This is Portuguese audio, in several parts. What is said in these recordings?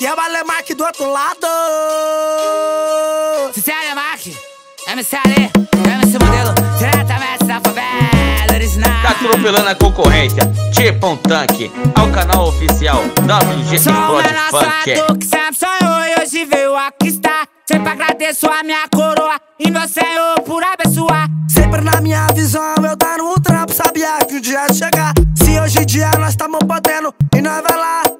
Que é o Alemark do outro lado. Sincero Alemark, MC Ale, MC Modelo, diretamente da favela original. Tá atropelando a concorrência, tipo um tanque. Ao canal oficial WG Sou o Explode Funk. sonhador que sempre sonhou e hoje veio aqui estar. Sempre agradeço a minha coroa e meu Senhor por abençoar. Sempre na minha visão, eu dando um trampo. Sabia que um dia ia chegar. Se hoje em dia nós tamo podendo,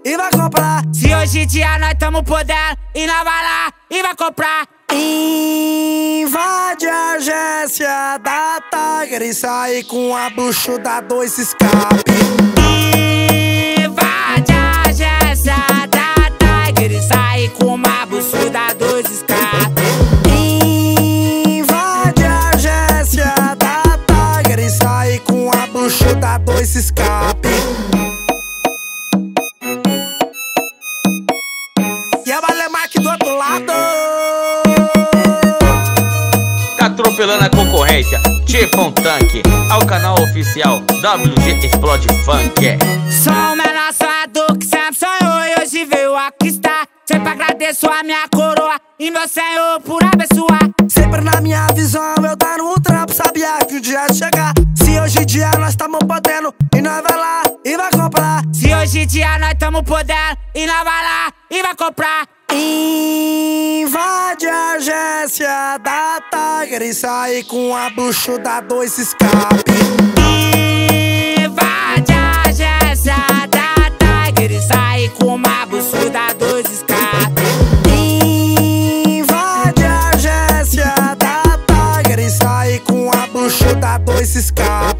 e vai comprar. Se hoje em dia nós tamo podendo e nós vai lá e vai comprar. Invade a agência da Tiger e sai com a bucho da dois escape. Invade a agência da Tiger e sai com uma buçuda dois escapes. Invade a agência da Tiger e sai com a bucho da dois escape. Atropelando a concorrência, tipo um tanque. Ao canal oficial WG Explode Funk. Sou o menor sonhador que sempre sonhou e hoje veio aqui estar. Sempre agradeço a minha coroa e meu Senhor por abençoar. Sempre na minha visão, eu dando um trampo. Sabia que um dia ia chegar. Se hoje em dia nós tamo podendo, e nós vai lá e vai comprar. Se hoje em dia nós tamo podendo e nós vai lá e vai comprar. A agência da Tiger e sai com a bucho da dois escape. Invade a agência da Tiger e sai com uma buçuda dois escapes. Invade a agência da Tiger e sai com a bucho da dois escape.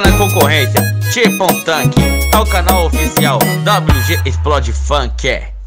Atropelando a concorrência, tipo um tanque. Ao canal oficial WG Explode Funk.